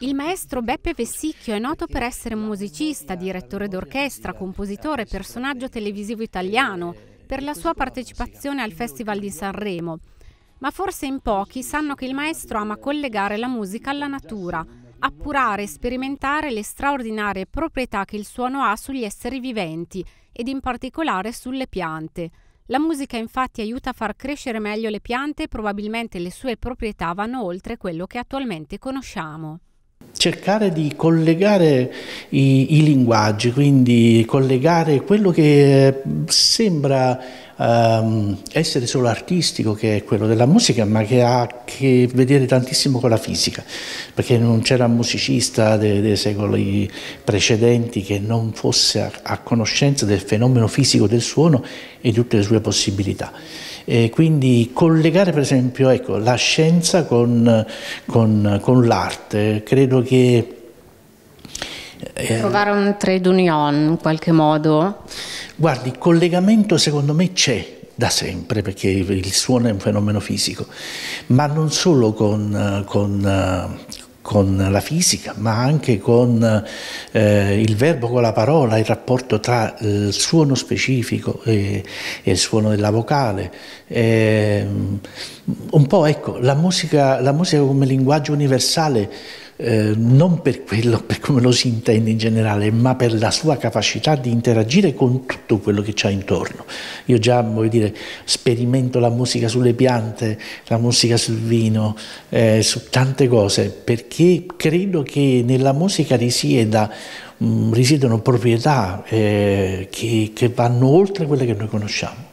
Il maestro Beppe Vessicchio è noto per essere musicista, direttore d'orchestra, compositore, personaggio televisivo italiano, per la sua partecipazione al Festival di Sanremo. Ma forse in pochi sanno che il maestro ama collegare la musica alla natura, appurare e sperimentare le straordinarie proprietà che il suono ha sugli esseri viventi ed in particolare sulle piante. La musica infatti aiuta a far crescere meglio le piante e probabilmente le sue proprietà vanno oltre quello che attualmente conosciamo cercare di collegare i, i, linguaggi, quindi collegare quello che sembra um, essere solo artistico, che è quello della musica, ma che ha a che vedere tantissimo con la fisica, perché non c'era musicista dei, dei, secoli precedenti che non fosse a, a conoscenza del fenomeno fisico del suono e di tutte le sue possibilità. E quindi collegare per esempio ecco, la scienza con, con, con l'arte, credo che... Eh, Trovare un trade union in qualche modo? Guardi, il collegamento secondo me c'è da sempre, perché il suono è un fenomeno fisico, ma non solo con, con, con la fisica, ma anche con eh, il verbo, con la parola, il rapporto tra il suono specifico e, e il suono della vocale. Eh, un po' ecco, la musica, la musica come linguaggio universale eh, non per quello, per come lo si intende in generale, ma per la sua capacità di interagire con tutto quello che c'è intorno. Io già, voglio dire, sperimento la musica sulle piante, la musica sul vino, eh, su tante cose, perché credo che nella musica risieda mm, risiedono proprietà eh, che, che vanno oltre quelle che noi conosciamo.